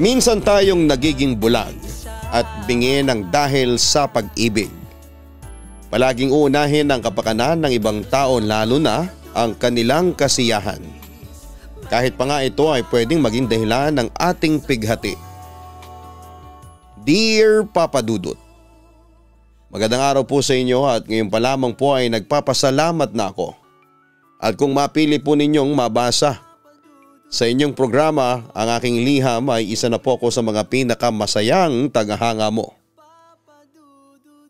Minsan tayong nagiging bulag at bingi ng dahil sa pag-ibig. Palaging uunahin ang kapakanan ng ibang tao lalo na ang kanilang kasiyahan. Kahit pa nga ito ay pwedeng maging dahilan ng ating pighati. Dear Papa Dudut, Magandang araw po sa inyo at ngayon pa lamang po ay nagpapasalamat na ako. At kung mapili po ninyong mabasa sa inyong programa, ang aking liham ay isa na po ako sa mga pinakamasayang tagahanga mo.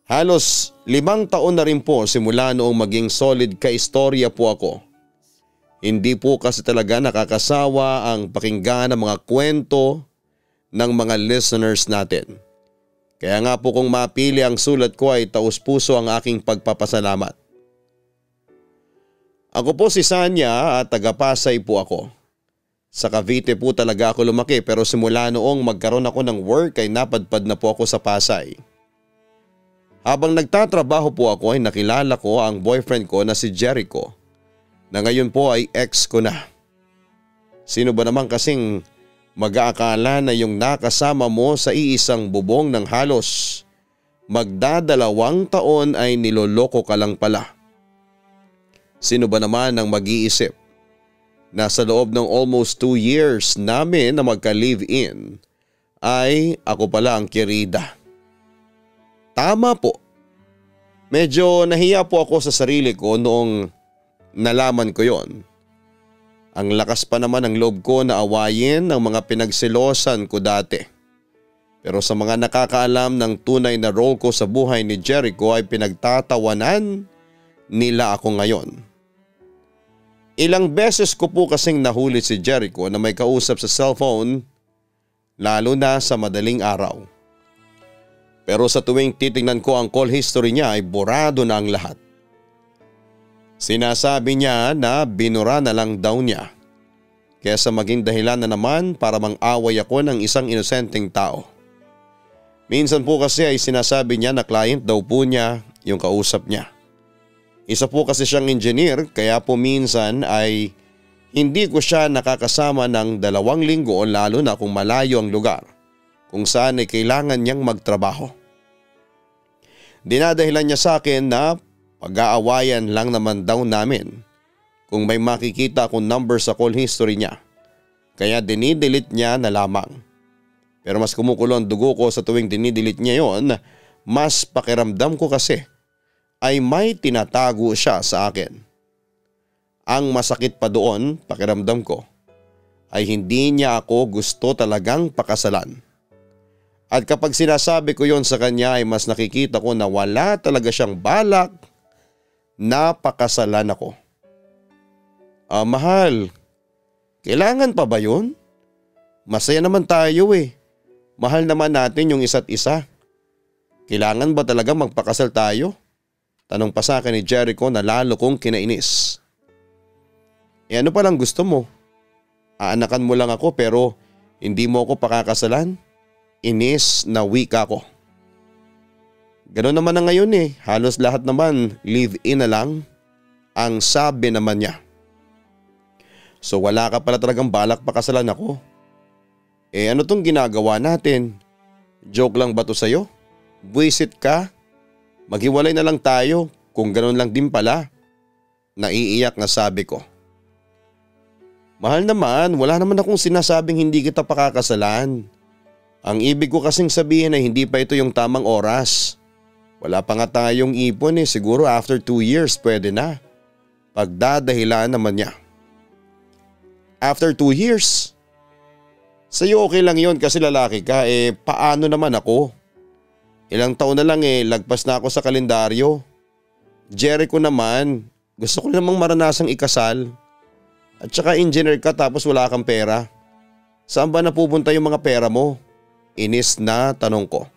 Halos limang taon na rin po simula noong maging solid ka-istorya po ako. Hindi po kasi talaga nakakasawa ang pakinggan ng mga kwento ng mga listeners natin. Kaya nga po kung mapili ang sulat ko ay taus puso ang aking pagpapasalamat. Ako po si Sanya at taga-Pasay po ako. Sa Cavite po talaga ako lumaki pero simula noong magkaroon ako ng work ay napadpad na po ako sa Pasay. Habang nagtatrabaho po ako ay nakilala ko ang boyfriend ko na si Jericho na ngayon po ay ex ko na. Sino ba naman kasing mag-aakala na yung nakasama mo sa iisang bubong ng halos magdadalawang taon ay niloloko ka lang pala. Sino ba naman ang mag-iisip Nasa loob ng almost 2 years namin na magka-live-in ay ako pala ang kirida. Tama po. Medyo nahiya po ako sa sarili ko noong nalaman ko yon. Ang lakas pa naman ng loob ko na awayin ng mga pinagsilosan ko dati. Pero sa mga nakakaalam ng tunay na role ko sa buhay ni Jericho ay pinagtatawanan nila ako ngayon. Ilang beses ko po kasing nahuli si Jericho na may kausap sa cellphone lalo na sa madaling araw. Pero sa tuwing titingnan ko ang call history niya ay borado na ang lahat. Sinasabi niya na binura na lang daw niya. Kesa maging dahilan na naman para mang-away ako ng isang inosenteng tao. Minsan po kasi ay sinasabi niya na client daw po niya yung kausap niya. Isa po kasi siyang engineer kaya po minsan ay hindi ko siya nakakasama ng dalawang linggo lalo na kung malayo ang lugar kung saan ay kailangan niyang magtrabaho. Dinadahilan niya sa akin na pag-aawayan lang naman daw namin kung may makikita akong number sa call history niya. Kaya dinidelete niya na lamang. Pero mas kumukulo ang dugo ko sa tuwing dinidelete niya yon, mas pakiramdam ko kasi ay may tinatago siya sa akin. Ang masakit pa doon, pakiramdam ko, ay hindi niya ako gusto talagang pakasalan. At kapag sinasabi ko yon sa kanya ay mas nakikita ko na wala talaga siyang balak na pakasalan ako. Ah mahal, kailangan pa ba yun? Masaya naman tayo eh. Mahal naman natin yung isa't isa. Kailangan ba talaga magpakasal tayo? Tanong pa sa akin ni Jericho na lalo kong kinainis. E ano palang gusto mo? Aanakan mo lang ako pero hindi mo ako pakakasalan? Inis na weak ako. Ganun naman na ngayon eh. Halos lahat naman live-in na lang. Ang sabi naman niya. So wala ka pala talagang balak pakasalan ako. Eh ano tong ginagawa natin? Joke lang ba to sa'yo? Buisit ka? Maghiwalay na lang tayo kung ganoon lang din pala. Naiiyak na sabi ko. Mahal naman, wala naman akong sinasabing hindi kita pakakasalan. Ang ibig ko kasing sabihin ay hindi pa ito yung tamang oras. Wala pa nga tayong ipon eh, siguro after 2 years pwede na. Pagdadahilan naman niya. After 2 years? Sa'yo okay lang yon kasi lalaki ka eh paano naman ako? Ilang taon na lang eh, lagpas na ako sa kalendaryo. Jericho naman, gusto ko namang maranasang ikasal. At saka engineer ka tapos wala kang pera. Saan ba napupunta yung mga pera mo? Inis na tanong ko.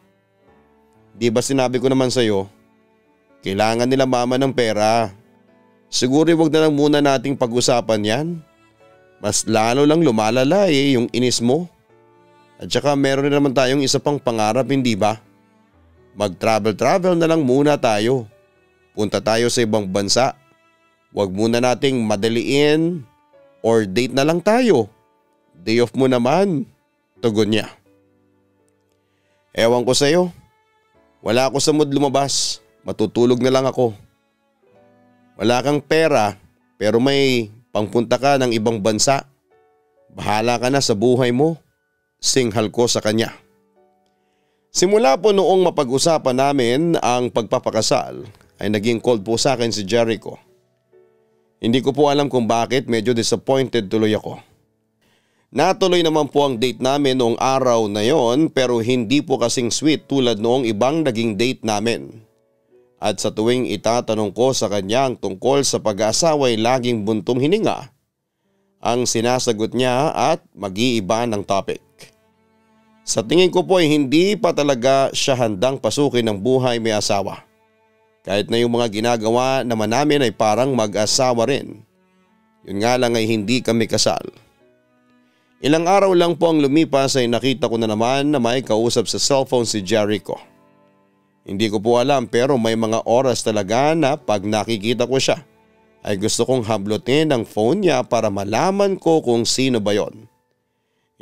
Di ba sinabi ko naman sa'yo, kailangan nila mama ng pera. Siguro wag na lang muna nating pag-usapan yan. Mas lalo lang lumalala eh yung inis mo. At saka meron na naman tayong isa pang pangarap hindi ba? Mag-travel-travel na lang muna tayo. Punta tayo sa ibang bansa. Huwag muna nating madaliin or date na lang tayo. Day off mo naman. Tugon niya. Ewan ko sa'yo. Wala ako sa mood lumabas. Matutulog na lang ako. Wala kang pera pero may pangpunta ka ng ibang bansa. Bahala ka na sa buhay mo. Singhal ko sa kanya. Simula po noong mapag-usapan namin ang pagpapakasal ay naging cold po sa akin si Jericho. Hindi ko po alam kung bakit medyo disappointed tuloy ako. Natuloy naman po ang date namin noong araw na yon pero hindi po kasing sweet tulad noong ibang naging date namin. At sa tuwing itatanong ko sa kanya ang tungkol sa pag-aasawa ay laging buntong hininga ang sinasagot niya at mag-iiba ng topic. Sa tingin ko po ay hindi pa talaga siya handang pasukin ng buhay may asawa. Kahit na yung mga ginagawa naman namin ay parang mag-asawa rin. Yun nga lang ay hindi kami kasal. Ilang araw lang po ang lumipas ay nakita ko na naman na may kausap sa cellphone si Jericho. Hindi ko po alam pero may mga oras talaga na pag nakikita ko siya ay gusto kong hablutin ang phone niya para malaman ko kung sino ba yon.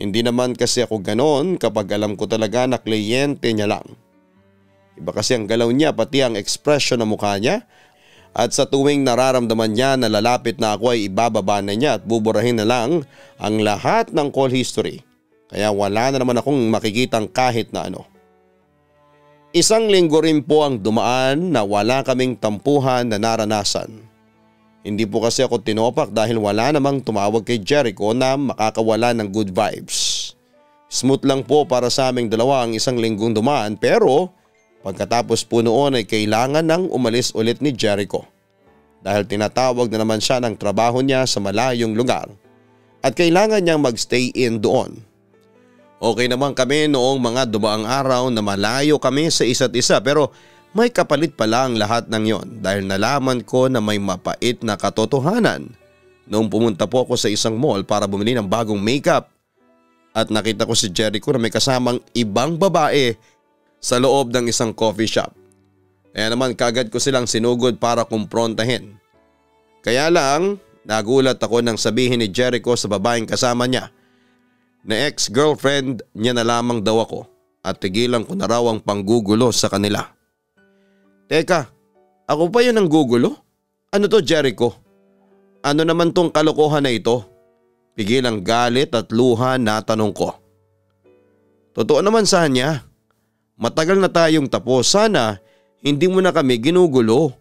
Hindi naman kasi ako ganon kapag alam ko talaga na kliyente niya lang. Iba kasi ang galaw niya pati ang ekspresyon ng mukha niya at sa tuwing nararamdaman niya na lalapit na ako ay ibababa na niya at buburahin na lang ang lahat ng call history. Kaya wala na naman akong makikitang kahit na ano. Isang linggo rin po ang dumaan na wala kaming tampuhan na naranasan. Hindi po kasi ako tinopak dahil wala namang tumawag kay Jericho na makakawala ng good vibes. Smooth lang po para sa aming dalawa ang isang linggong dumaan pero Pagkatapos po noon ay kailangan nang umalis ulit ni Jericho dahil tinatawag na naman siya ng trabaho niya sa malayong lugar at kailangan niyang magstay in doon. Okay naman kami noong mga dumaang araw na malayo kami sa isa't isa pero may kapalit pala ang lahat ng yon dahil nalaman ko na may mapait na katotohanan noong pumunta po ako sa isang mall para bumili ng bagong makeup at nakita ko si Jericho na may kasamang ibang babae sa loob ng isang coffee shop. Kaya naman kagad ko silang sinugod para kumprontahin. Kaya lang nagulat ako nang sabihin ni Jericho sa babaeng kasama niya na ex-girlfriend niya na lamang daw ako at tigilan ko na raw ang panggugulo sa kanila. Teka, ako pa yun ang gugulo? Ano to Jericho? Ano naman tong kalokohan na ito? Pigil ang galit at luha na tanong ko. Totoo naman sa niya. Matagal na tayong tapos sana hindi mo na kami ginugulo.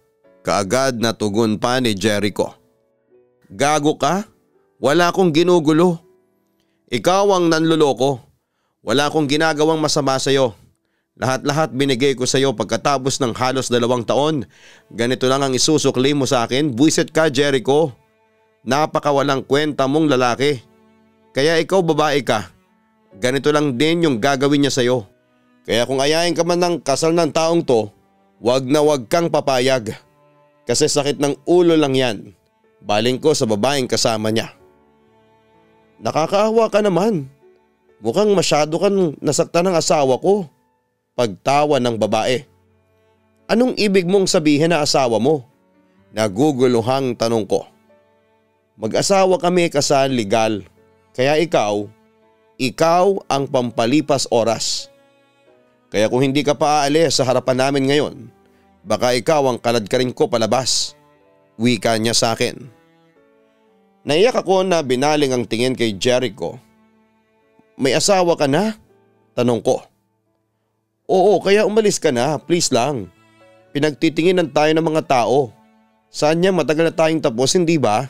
Kaagad na tugon pa ni Jericho. Gago ka? Wala akong ginugulo. Ikaw ang nanluloko. Wala akong ginagawang masama sa iyo. Lahat-lahat binigay ko sa iyo pagkatapos ng halos dalawang taon. Ganito lang ang isusukli mo sa akin. Buisit ka Jericho. Napakawalang kwenta mong lalaki. Kaya ikaw babae ka. Ganito lang din yung gagawin niya sa iyo. Kaya kung ayain ka man ng kasal ng taong to, wag na wag kang papayag. Kasi sakit ng ulo lang yan. Baling ko sa babaeng kasama niya. Nakakaawa ka naman. Mukhang masyado kang nasaktan ng asawa ko. Pagtawa ng babae. Anong ibig mong sabihin na asawa mo? Naguguluhang tanong ko. Mag-asawa kami kasal legal. Kaya ikaw, ikaw ang pampalipas oras. Kaya kung hindi ka pa aalis sa harapan namin ngayon, baka ikaw ang kalad ka rin ko palabas. Wika niya sa akin. Naiyak ako na binaling ang tingin kay Jericho. May asawa ka na? Tanong ko. Oo, kaya umalis ka na, please lang. Pinagtitinginan tayo ng mga tao. Saan niya matagal na tayong tapos, hindi ba?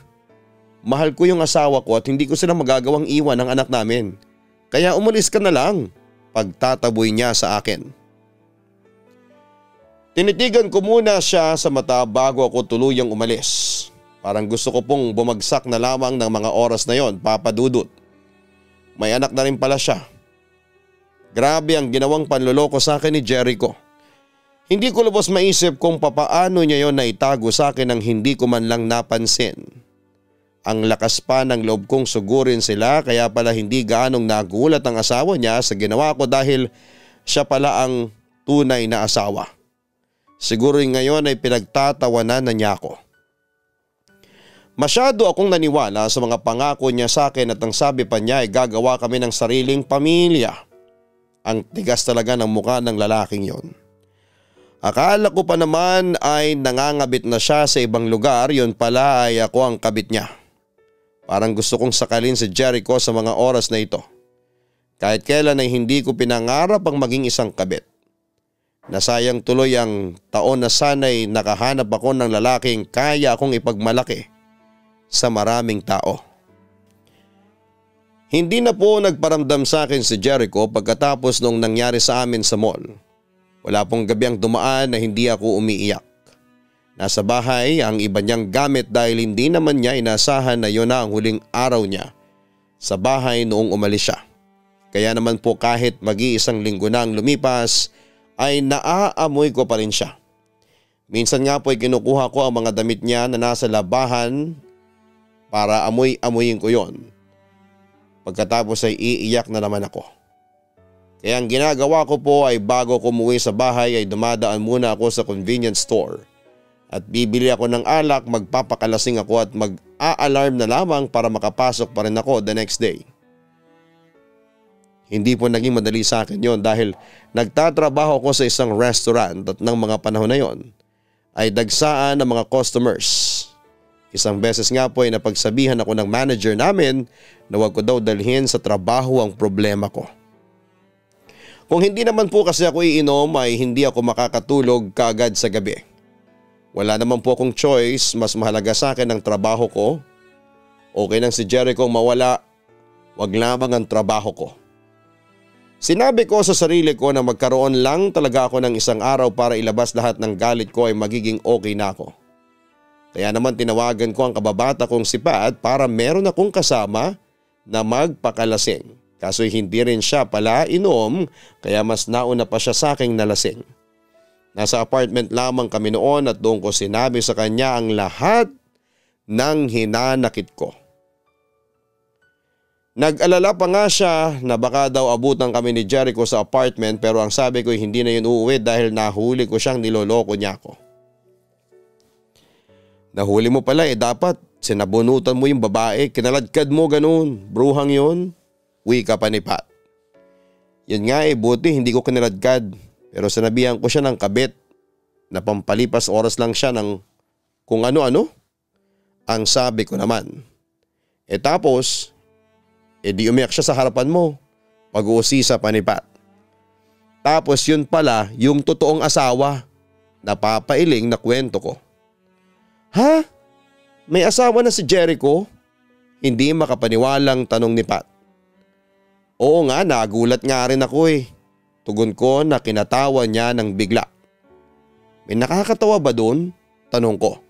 Mahal ko yung asawa ko at hindi ko sila magagawang iwan ng anak namin. Kaya umalis ka na lang pagtataboy niya sa akin. Tinitigan ko muna siya sa mata bago ako tuluyang umalis. Parang gusto ko pong bumagsak na lamang ng mga oras na yon, papadudot. May anak na rin pala siya. Grabe ang ginawang panloloko sa akin ni Jericho. Hindi ko lubos maisip kung papaano niya yon na itago sa akin nang hindi ko man lang napansin. Ang lakas pa ng loob kong sugurin sila kaya pala hindi gaanong nagulat ang asawa niya sa ginawa ko dahil siya pala ang tunay na asawa. Siguro ngayon ay pinagtatawanan na niya ako. Masyado akong naniwala sa mga pangako niya sa akin at ang sabi pa niya ay gagawa kami ng sariling pamilya. Ang tigas talaga ng mukha ng lalaking yon. Akala ko pa naman ay nangangabit na siya sa ibang lugar, yon pala ay ako ang kabit niya. Parang gusto kong sakalin si Jericho sa mga oras na ito. Kahit kailan ay hindi ko pinangarap ang maging isang kabit. Nasayang tuloy ang taon na sana'y nakahanap ako ng lalaking kaya akong ipagmalaki sa maraming tao. Hindi na po nagparamdam sa akin si Jericho pagkatapos nung nangyari sa amin sa mall. Wala pong gabi ang dumaan na hindi ako umiiyak. Nasa bahay ang iba niyang gamit dahil hindi naman niya inasahan na yun na ang huling araw niya sa bahay noong umalis siya. Kaya naman po kahit mag-iisang linggo na ang lumipas ay naaamoy ko pa rin siya. Minsan nga po ay kinukuha ko ang mga damit niya na nasa labahan para amoy-amoyin ko yon. Pagkatapos ay iiyak na naman ako. Kaya ang ginagawa ko po ay bago ko umuwi sa bahay ay dumadaan muna ako sa convenience store. At bibili ako ng alak, magpapakalasing ako at mag-a-alarm na lamang para makapasok pa rin ako the next day. Hindi po naging madali sa akin yon dahil nagtatrabaho ako sa isang restaurant at ng mga panahon na yon ay dagsaan ng mga customers Isang beses nga po ay napagsabihan ako ng manager namin na wag ko daw dalhin sa trabaho ang problema ko. Kung hindi naman po kasi ako iinom ay hindi ako makakatulog kaagad sa gabi. Wala naman po akong choice, mas mahalaga sa akin ang trabaho ko. Okay nang si Jericho mawala, wag lamang ang trabaho ko. Sinabi ko sa sarili ko na magkaroon lang talaga ako ng isang araw para ilabas lahat ng galit ko ay magiging okay na ako. Kaya naman tinawagan ko ang kababata kong si Pat para meron akong kasama na magpakalasing. Kaso hindi rin siya pala inom kaya mas nauna pa siya sa aking nalasing. Nasa apartment lamang kami noon at doon ko sinabi sa kanya ang lahat ng hinanakit ko. Nag-alala pa nga siya na baka daw abutan kami ni Jericho sa apartment pero ang sabi ko hindi na yun uuwi dahil nahuli ko siyang niloloko niya ako. Nahuli mo pala eh dapat sinabunutan mo yung babae, kinaladkad mo ganun, bruhang yun. Uwi ka pa ni Pat. Yan nga eh buti hindi ko kinaladkad pero sinabihan ko siya ng kabit na pampalipas oras lang siya ng kung ano-ano. Ang sabi ko naman. E tapos, e di umiyak siya sa harapan mo. Pag-uusisa pa ni Pat. Tapos yun pala yung totoong asawa. Napapailing na kwento ko. Ha? May asawa na si Jericho? Hindi makapaniwalang tanong ni Pat. Oo nga, nagulat nga rin ako eh. Tugon ko na kinatawa niya ng bigla. May nakakatawa ba doon? Tanong ko.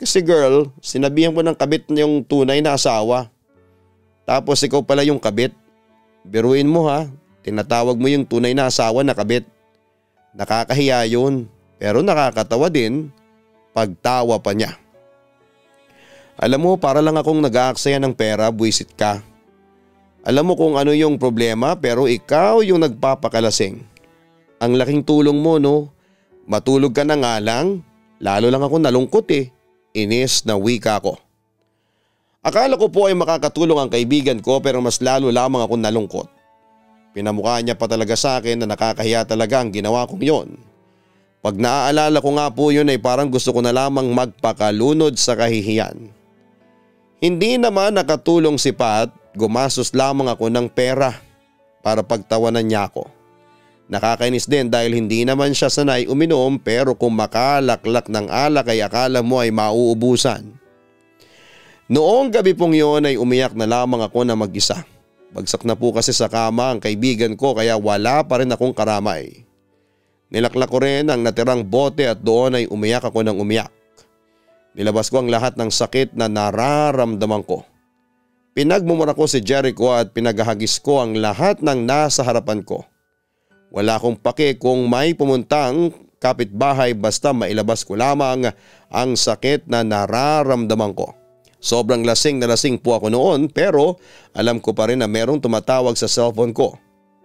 Kasi girl, sinabihan ko ng kabit yung tunay na asawa. Tapos ikaw pala yung kabit. Biruin mo ha, tinatawag mo yung tunay na asawa na kabit. Nakakahiya yun, pero nakakatawa din Pagtawa pa niya. Alam mo para lang akong nag-aaksaya ng pera, buwisit ka. Alam mo kung ano yung problema pero ikaw yung nagpapakalasing. Ang laking tulong mo no, matulog ka na nga lang, lalo lang ako nalungkot eh. Inis na wika ko. Akala ko po ay makakatulong ang kaibigan ko pero mas lalo lamang ako nalungkot. Pinamukha niya pa talaga sa akin na nakakahiya talaga ang ginawa kong yon. Pag naaalala ko nga po yun ay parang gusto ko na lamang magpakalunod sa kahihiyan. Hindi naman nakatulong si Pat, gumasos lamang ako ng pera para pagtawanan niya ako. Nakakainis din dahil hindi naman siya sanay uminom pero kung makalaklak ng alak ay akala mo ay mauubusan. Noong gabi pong yon ay umiyak na lamang ako na mag-isa. Bagsak na po kasi sa kama ang kaibigan ko kaya wala pa rin akong karamay. Nilaklak ko rin ang natirang bote at doon ay umiyak ako ng umiyak. Nilabas ko ang lahat ng sakit na nararamdaman ko. Pinagmumura ko si Jericho at pinaghahagis ko ang lahat ng nasa harapan ko. Wala akong pake kung may pumuntang kapitbahay basta mailabas ko lamang ang sakit na nararamdaman ko. Sobrang lasing na lasing po ako noon pero alam ko pa rin na merong tumatawag sa cellphone ko.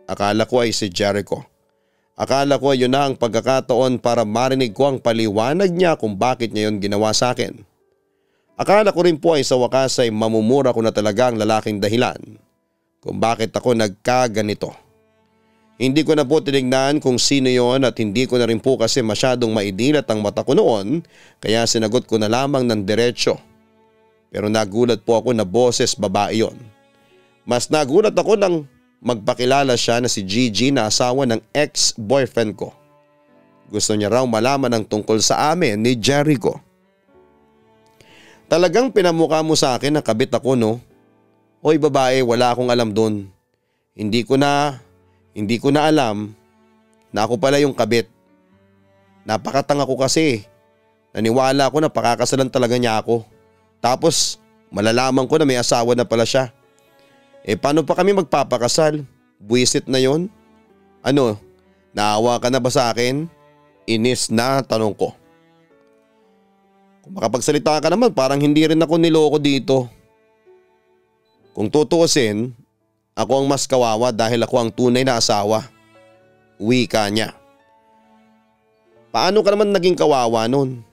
Akala ko ay si Jericho. Akala ko yun na ang pagkakataon para marinig ko ang paliwanag niya kung bakit niya yun ginawa sa akin. Akala ko rin po ay sa wakas ay mamumura ko na talaga ang lalaking dahilan kung bakit ako nagkaganito. Hindi ko na po tinignan kung sino yon at hindi ko na rin po kasi masyadong maidilat ang mata ko noon kaya sinagot ko na lamang ng diretsyo. Pero nagulat po ako na boses babae yon. Mas nagulat ako nang magpakilala siya na si Gigi na asawa ng ex-boyfriend ko. Gusto niya raw malaman ang tungkol sa amin ni Jericho. Talagang pinamukha mo sa akin na kabit ako no? Hoy babae wala akong alam doon. Hindi ko na, hindi ko na alam na ako pala yung kabit. Napakatanga ko kasi. Naniwala ako na pakakasalan talaga niya ako. Tapos malalaman ko na may asawa na pala siya. Eh paano pa kami magpapakasal? Buisit na yon? Ano, naawa ka na ba sa akin? Inis na tanong ko. Kung makapagsalita ka naman parang hindi rin ako niloko dito. Kung tutuusin, ako ang mas kawawa dahil ako ang tunay na asawa. Uwi ka niya. Paano ka naman naging kawawa nun?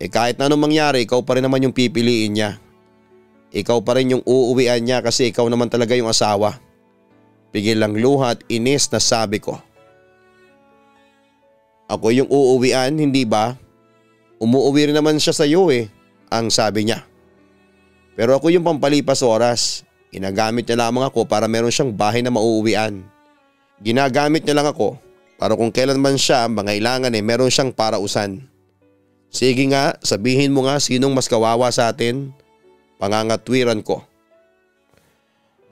Eh kahit na anong mangyari, ikaw pa rin naman yung pipiliin niya. Ikaw pa rin yung uuwian niya kasi ikaw naman talaga yung asawa. Pigil lang luha at inis na sabi ko. Ako yung uuwian, hindi ba? Umuuwi rin naman siya sa iyo eh, ang sabi niya. Pero ako yung pampalipas oras. Ginagamit niya lamang ako para meron siyang bahay na mauuwian. Ginagamit niya lang ako para kung kailan man siya mangailangan eh meron siyang parausan. Sige nga, sabihin mo nga sinong mas kawawa sa atin. Pangangatwiran ko.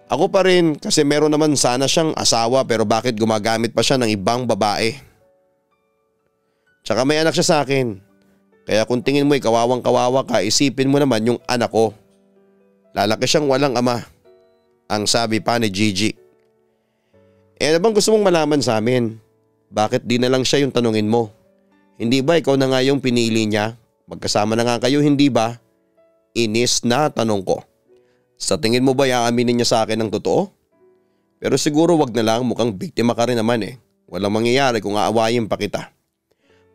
Ako pa rin kasi meron naman sana siyang asawa pero bakit gumagamit pa siya ng ibang babae? Tsaka may anak siya sa akin. Kaya kung tingin mo kawawang kawawa ka, isipin mo naman yung anak ko. Lalaki siyang walang ama. Ang sabi pa ni Gigi. Eh ano bang gusto mong malaman sa amin? Bakit di na lang siya yung tanungin mo? Hindi ba ikaw na nga yung pinili niya? Magkasama na nga kayo hindi ba? Inis na tanong ko. Sa tingin mo ba iaaminin niya sa akin ng totoo? Pero siguro wag na lang mukhang biktima ka rin naman eh. Walang mangyayari kung aawayin pa kita.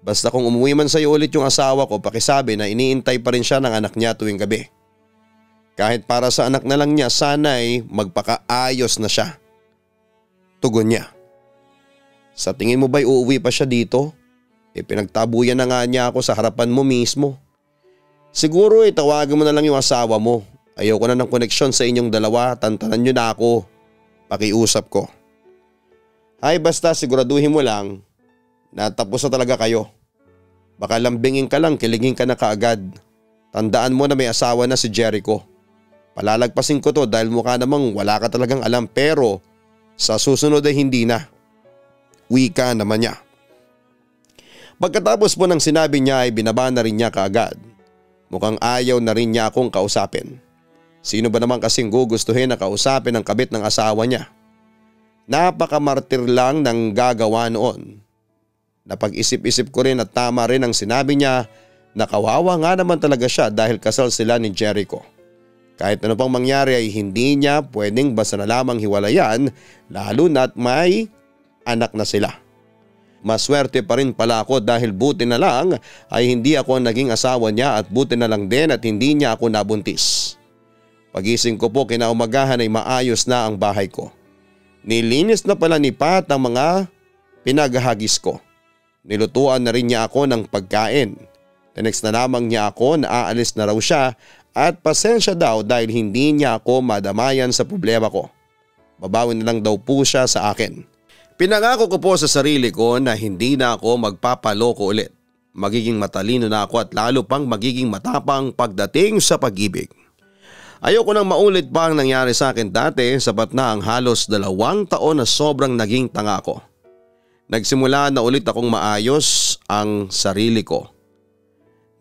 Basta kung umuwi man sa'yo ulit yung asawa ko pakisabi na iniintay pa rin siya ng anak niya tuwing gabi. Kahit para sa anak na lang niya sana'y magpakaayos na siya. Tugon niya. Sa tingin mo ba'y uuwi pa siya dito? E pinagtabuyan na nga niya ako sa harapan mo mismo. Siguro eh tawagan mo na lang yung asawa mo. Ayoko na ng koneksyon sa inyong dalawa, tantanan niyo na ako. Pakiusap ko. Ay basta siguraduhin mo lang Natapos na talaga kayo. Baka lambingin ka lang, kiligin ka na kaagad. Tandaan mo na may asawa na si Jericho. Palalagpasin ko to dahil mukha namang wala ka talagang alam pero sa susunod ay hindi na. Wika naman niya. Pagkatapos po ng sinabi niya ay binaba na rin niya kaagad. Mukhang ayaw na rin niya akong kausapin. Sino ba naman kasing gugustuhin na kausapin ang kabit ng asawa niya? Napakamartir lang ng gagawa noon Napag-isip-isip ko rin at tama rin ang sinabi niya na kawawa nga naman talaga siya dahil kasal sila ni Jericho. Kahit ano pang mangyari ay hindi niya pwedeng basta na lamang hiwalayan lalo na't may anak na sila. Maswerte pa rin pala ako dahil buti na lang ay hindi ako naging asawa niya at buti na lang din at hindi niya ako nabuntis. Pagising ko po kinaumagahan ay maayos na ang bahay ko. Nilinis na pala ni Pat ang mga pinaghahagis ko. Nilutuan na rin niya ako ng pagkain. The next na lamang niya ako na aalis na raw siya at pasensya daw dahil hindi niya ako madamayan sa problema ko. Babawin na lang daw po siya sa akin. Pinangako ko po sa sarili ko na hindi na ako magpapaloko ulit. Magiging matalino na ako at lalo pang magiging matapang pagdating sa pag-ibig. Ayoko nang maulit pa ang nangyari sa akin dati sapat na ang halos dalawang taon na sobrang naging tanga ko. Nagsimula na ulit akong maayos ang sarili ko.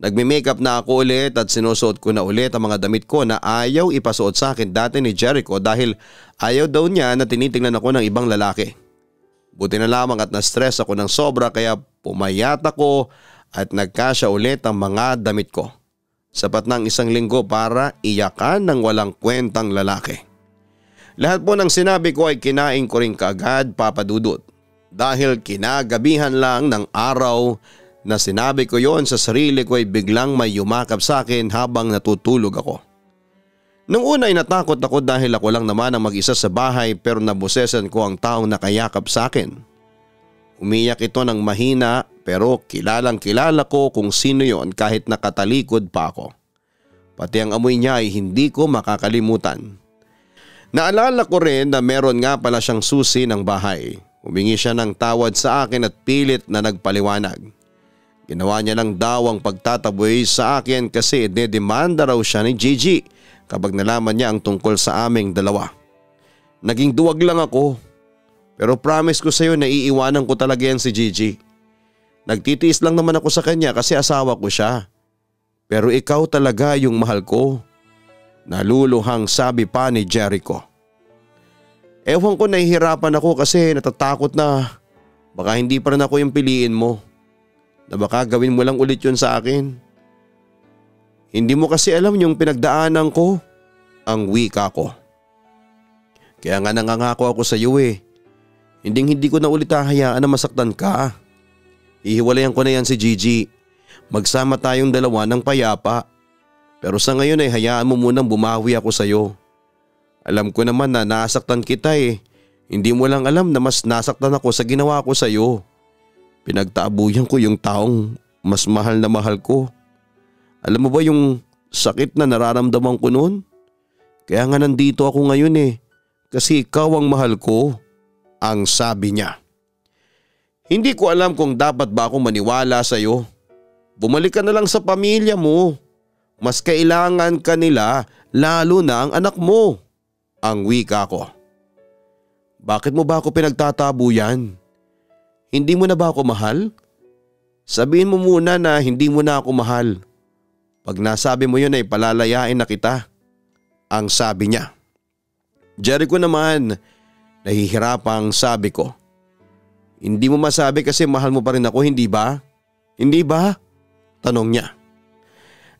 Nagme-makeup na ako ulit at sinusuot ko na ulit ang mga damit ko na ayaw ipasuot sa akin dati ni Jericho dahil ayaw daw niya na tinitingnan ako ng ibang lalaki. Buti na lamang at na-stress ako ng sobra kaya pumayat ako at nagkasya ulit ang mga damit ko. Sapat ng isang linggo para iyakan ng walang kwentang lalaki. Lahat po ng sinabi ko ay kinain ko rin kaagad papadudot dahil kinagabihan lang ng araw na sinabi ko yon sa sarili ko ay biglang may yumakap sa akin habang natutulog ako. Nung una ay natakot ako dahil ako lang naman ang mag-isa sa bahay pero nabusesan ko ang taong nakayakap sa akin. Umiyak ito ng mahina pero kilalang kilala ko kung sino yon kahit nakatalikod pa ako. Pati ang amoy niya ay hindi ko makakalimutan. Naalala ko rin na meron nga pala siyang susi ng bahay. Humingi siya ng tawad sa akin at pilit na nagpaliwanag. Ginawa niya lang daw ang pagtataboy sa akin kasi dedemanda raw siya ni Gigi kapag nalaman niya ang tungkol sa aming dalawa. Naging duwag lang ako. Pero promise ko sa iyo na iiwanan ko talaga yan si Gigi. Nagtitiis lang naman ako sa kanya kasi asawa ko siya. Pero ikaw talaga yung mahal ko. Naluluhang sabi pa ni Jericho. Ewan ko nahihirapan ako kasi natatakot na baka hindi pa rin ako yung piliin mo. Na baka gawin mo lang ulit yun sa akin. Hindi mo kasi alam yung pinagdaanan ko. Ang wika ko. Kaya nga nangangako ako sa iyo eh. Hindi hindi ko na ulit hahayaan na masaktan ka. Ihiwalayan ko na yan si Gigi. Magsama tayong dalawa ng payapa. Pero sa ngayon ay hayaan mo munang bumawi ako sa iyo. Alam ko naman na nasaktan kita eh. Hindi mo lang alam na mas nasaktan ako sa ginawa ko sa iyo. Pinagtaabuyan ko yung taong mas mahal na mahal ko. Alam mo ba yung sakit na nararamdaman ko noon? Kaya nga nandito ako ngayon eh. Kasi ikaw ang mahal ko. Ang sabi niya. Hindi ko alam kung dapat ba akong maniwala sa iyo. Bumalik ka na lang sa pamilya mo. Mas kailangan ka nila lalo na ang anak mo. Ang wika ko. Bakit mo ba ako pinagtatabo yan? Hindi mo na ba ako mahal? Sabihin mo muna na hindi mo na ako mahal. Pag nasabi mo yun ay palalayain na kita. Ang sabi niya. Jericho naman, nahihirapang sabi ko. Hindi mo masabi kasi mahal mo pa rin ako, hindi ba? Hindi ba? Tanong niya.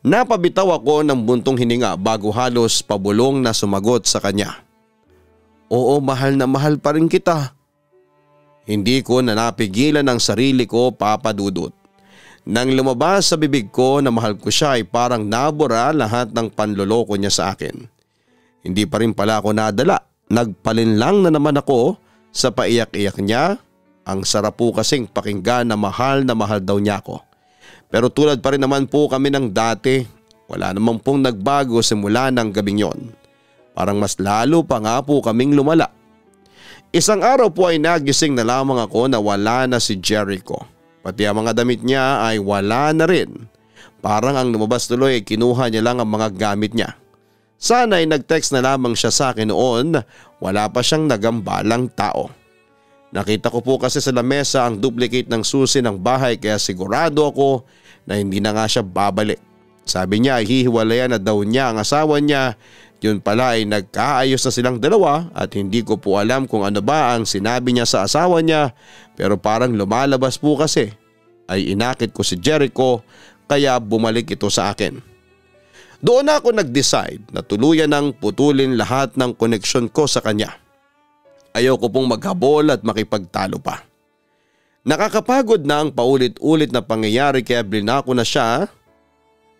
Napabitaw ako ng buntong hininga bago halos pabulong na sumagot sa kanya. Oo mahal na mahal pa rin kita. Hindi ko na napigilan ang sarili ko papadudot. Nang lumabas sa bibig ko na mahal ko siya ay parang nabura lahat ng panloloko niya sa akin. Hindi pa rin pala ako nadala. Nagpalin lang na naman ako sa paiyak-iyak niya. Ang sarap po kasing pakinggan na mahal na mahal daw niya ako. Pero tulad pa rin naman po kami ng dati. Wala naman pong nagbago simula ng gabing yon. Parang mas lalo pa nga po kaming lumala. Isang araw po ay nagising na lamang ako na wala na si Jericho. Pati ang mga damit niya ay wala na rin. Parang ang lumabas tuloy kinuha niya lang ang mga gamit niya. Sana ay nag-text na lamang siya sa akin noon, wala pa siyang nagambalang tao. Nakita ko po kasi sa lamesa ang duplicate ng susi ng bahay kaya sigurado ako na hindi na nga siya babalik. Sabi niya ay hihiwalayan na daw niya ang asawa niya yun pala ay nagkaayos na silang dalawa at hindi ko po alam kung ano ba ang sinabi niya sa asawa niya pero parang lumalabas po kasi ay inakit ko si Jericho kaya bumalik ito sa akin. Doon ako nag-decide na tuluyan ng putulin lahat ng koneksyon ko sa kanya. Ayoko pong maghabol at makipagtalo pa. Nakakapagod na ang paulit-ulit na pangyayari kaya blinako na siya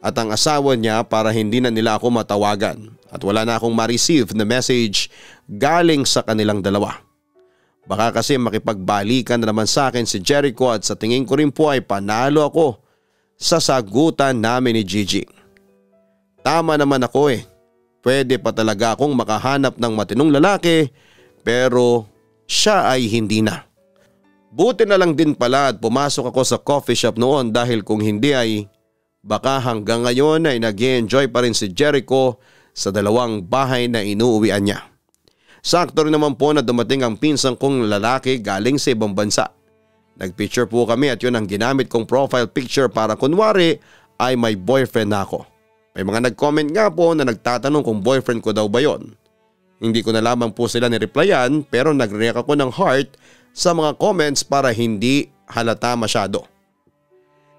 at ang asawa niya para hindi na nila ako matawagan at wala na akong ma-receive na message galing sa kanilang dalawa. Baka kasi makipagbalikan na naman sa akin si Jericho at sa tingin ko rin po ay panalo ako sa sagutan namin ni Gigi. Tama naman ako eh. Pwede pa talaga akong makahanap ng matinong lalaki pero siya ay hindi na. Buti na lang din pala at pumasok ako sa coffee shop noon dahil kung hindi ay Baka hanggang ngayon ay nag enjoy pa rin si Jericho sa dalawang bahay na inuuwian niya. Sakto rin naman po na dumating ang pinsang kong lalaki galing sa ibang bansa. Nagpicture po kami at yun ang ginamit kong profile picture para kunwari ay may boyfriend na ako. May mga nag-comment nga po na nagtatanong kung boyfriend ko daw ba yon. Hindi ko na lamang po sila nireplyan pero nag-react ako ng heart sa mga comments para hindi halata masyado.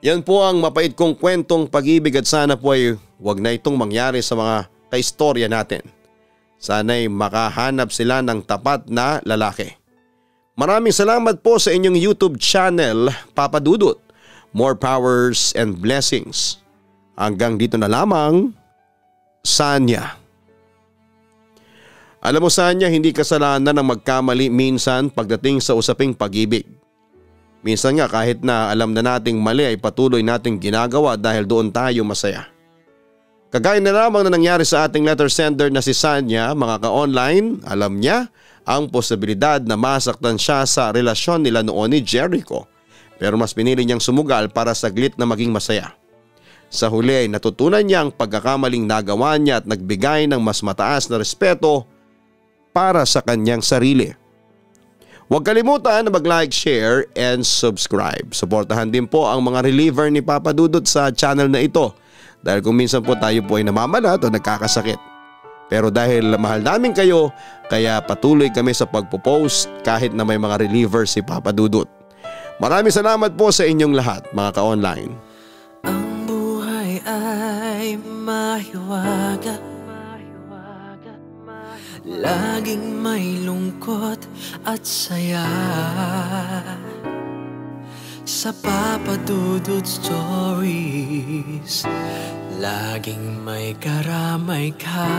Yan po ang mapait kong kwentong pag-ibig at sana po ay wag na itong mangyari sa mga kaistorya natin. Sana'y makahanap sila ng tapat na lalaki. Maraming salamat po sa inyong YouTube channel, Papa Dudut. More powers and blessings. Hanggang dito na lamang, Sanya. Alam mo Sanya, hindi kasalanan ng magkamali minsan pagdating sa usaping pag-ibig. Minsan nga kahit na alam na nating mali ay patuloy nating ginagawa dahil doon tayo masaya. Kagaya na lamang na nangyari sa ating letter sender na si Sanya, mga ka-online, alam niya ang posibilidad na masaktan siya sa relasyon nila noon ni Jericho. Pero mas pinili niyang sumugal para saglit na maging masaya. Sa huli ay natutunan niya ang pagkakamaling nagawa niya at nagbigay ng mas mataas na respeto para sa kanyang sarili. Huwag kalimutan na mag-like, share, and subscribe. Suportahan din po ang mga reliever ni Papa Dudut sa channel na ito dahil kung minsan po tayo po ay namamalat o nagkakasakit. Pero dahil mahal namin kayo, kaya patuloy kami sa pagpo-post kahit na may mga reliever si Papa Dudut. Maraming salamat po sa inyong lahat mga ka-online. Ang buhay ay mahiwaga Laging may lungkot at saya. Sa papadudod stories Laging may karamay ka.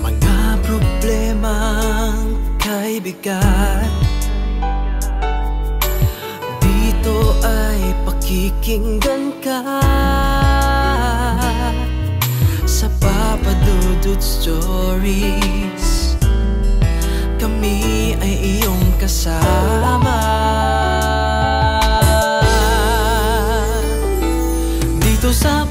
Mga problemang kay bigat Dito ay pakikinggan ka papadudod stories. Kami ay iyong kasama. Dito sa